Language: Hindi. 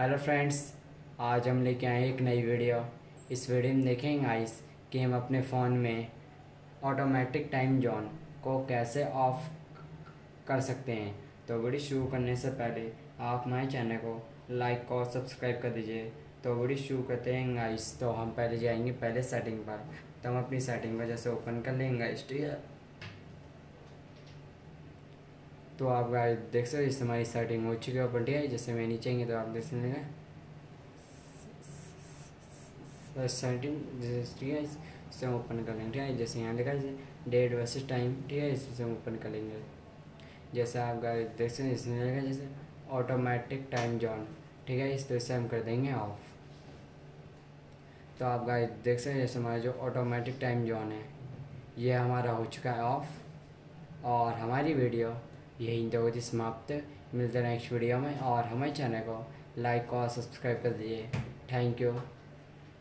हेलो फ्रेंड्स, आज हम लेके आए एक नई वीडियो। इस वीडियो में देखेंगे आइस कि हम अपने फ़ोन में ऑटोमेटिक टाइम जोन को कैसे ऑफ़ कर सकते हैं। तो वीडियो शुरू करने से पहले आप हमारे चैनल को लाइक और सब्सक्राइब कर दीजिए। तो वीडियो शुरू करते हैं आइस तो हम पहले जाएँगे पहले सेटिंग पर। तो हम अपनी सेटिंग पर जैसे ओपन कर लेंगे ठीक है? तो आप गाइस देख सकते इस हमारी सेटिंग हो चुकी है ठीक है, जैसे मैं नीचे आएँगे तो आप देख सकते सेटिंग ठीक है इसे हम ओपन कर लेंगे, ठीक है? जैसे यहाँ है डेट वर्सेस टाइम ठीक है? इसे हम ओपन कर लेंगे। जैसे आप गाइस देख सकते हैं, इसमें लिखा जैसे ऑटोमेटिक टाइम जोन ठीक है? इस तरह से हम कर देंगे ऑफ़ तो आप गाइस देख सकते हैं, जैसे हमारा जो ऑटोमेटिक टाइम जोन है, ये हमारा हो चुका है ऑफ़ और हमारी वीडियो यही होती समाप्त मिलते हैं नेक्स्ट वीडियो में और हमारे चैनल को लाइक और सब्सक्राइब कर दीजिए। Thank you